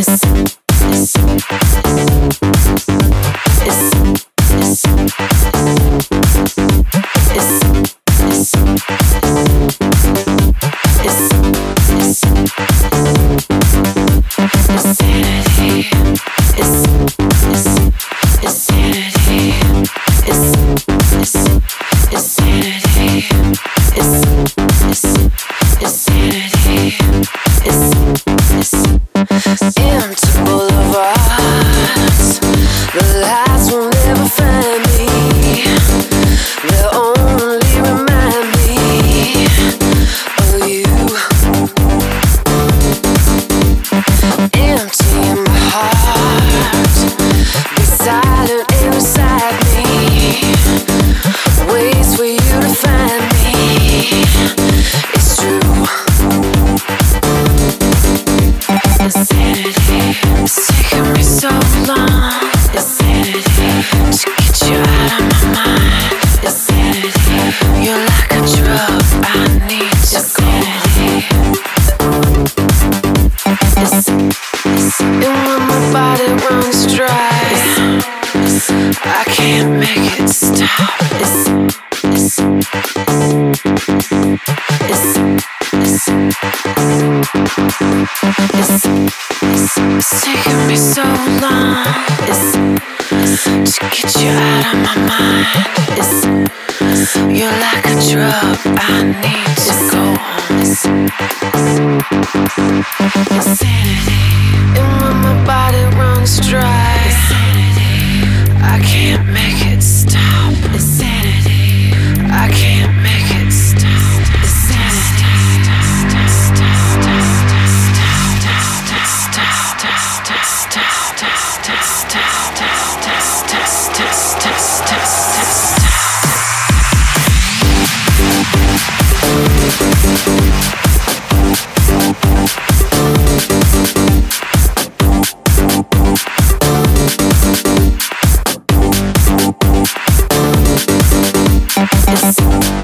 Yes. yes. I can't make it stop. It's, it's, it's, taking me so long to get you out of my mind. You're like a drug, I need to go on. Insanity. Yes.